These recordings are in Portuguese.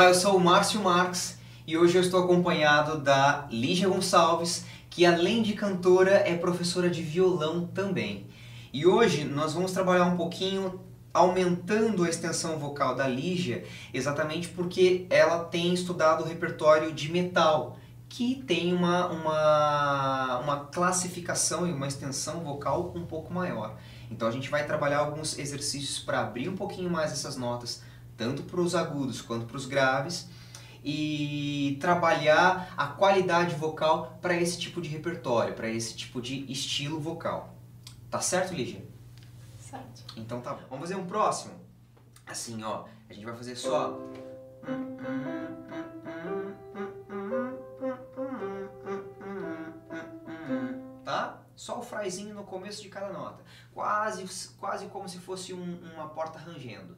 Olá, eu sou o Márcio Marques e hoje eu estou acompanhado da Lígia Gonçalves, que além de cantora é professora de violão também. E hoje nós vamos trabalhar um pouquinho aumentando a extensão vocal da Lígia, exatamente porque ela tem estudado o repertório de metal, que tem uma, uma, uma classificação e uma extensão vocal um pouco maior. Então a gente vai trabalhar alguns exercícios para abrir um pouquinho mais essas notas, tanto para os agudos quanto para os graves, e trabalhar a qualidade vocal para esse tipo de repertório, para esse tipo de estilo vocal. Tá certo, Lígia? Certo. Então tá bom. Vamos fazer um próximo? Assim, ó. A gente vai fazer só. Só o fraizinho no começo de cada nota. Quase, quase como se fosse um, uma porta rangendo.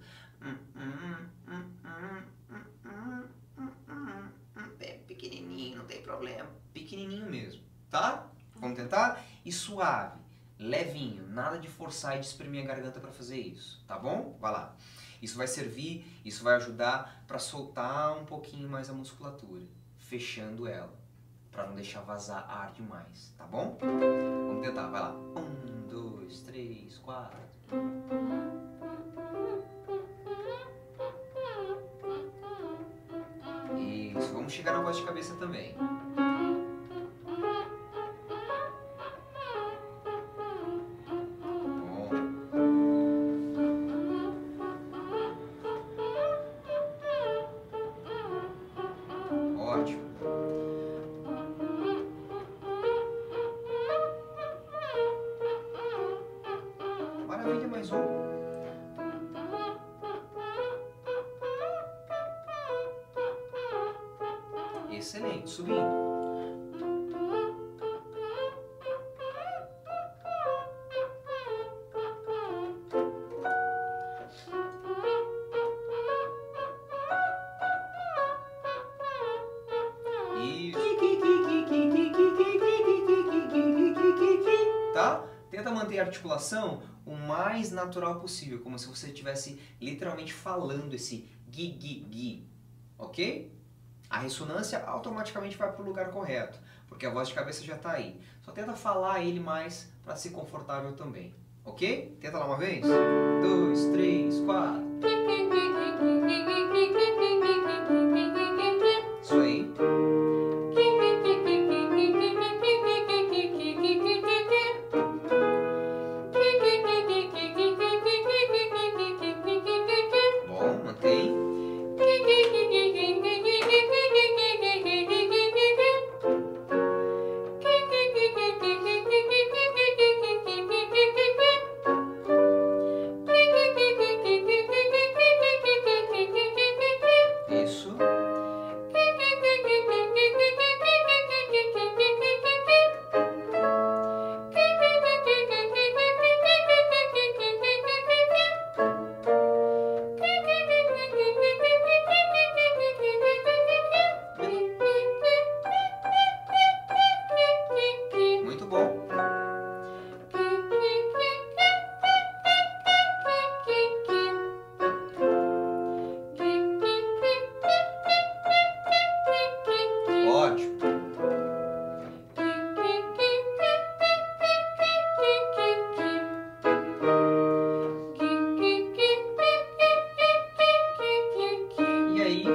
É pequenininho, não tem problema. Pequenininho mesmo, tá? Vamos tentar? E suave, levinho, nada de forçar e de espremer a garganta para fazer isso, tá bom? Vai lá. Isso vai servir, isso vai ajudar para soltar um pouquinho mais a musculatura, fechando ela, para não deixar vazar ar demais, tá bom? Vamos tentar, vai lá. Um, dois, três, quatro. Isso, vamos chegar na voz de cabeça também. Excelente, subindo. Tá? Tenta manter a articulação o mais natural possível, como se você estivesse literalmente falando esse gi gi gi, ok? A ressonância automaticamente vai para o lugar correto, porque a voz de cabeça já está aí. Só tenta falar ele mais para ser confortável também, ok? Tenta lá uma vez. Dois, três, quatro.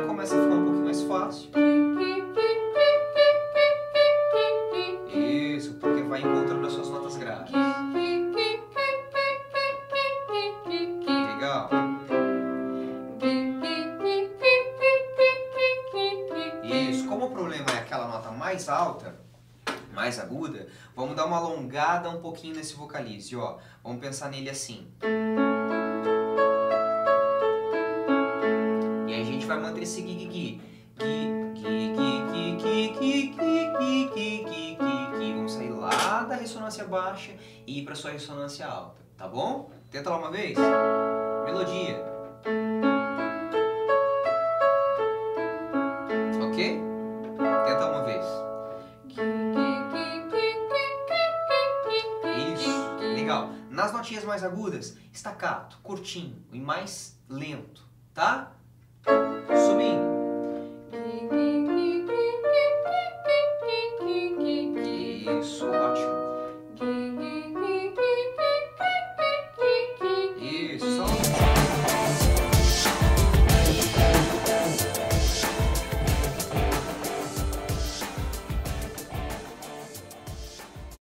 Começa a ficar um pouquinho mais fácil. Isso, porque vai encontrando as suas notas graves. Legal. Isso, como o problema é aquela nota mais alta, mais aguda, vamos dar uma alongada um pouquinho nesse vocalize, ó. Vamos pensar nele assim. a mantra esse gui gui gui. Vamos sair lá da ressonância baixa e ir para sua ressonância alta, tá bom? Tenta lá uma vez. Melodia. Ok? Tenta uma vez. Isso, legal. Nas notinhas mais agudas, estacato, curtinho e mais lento, tá?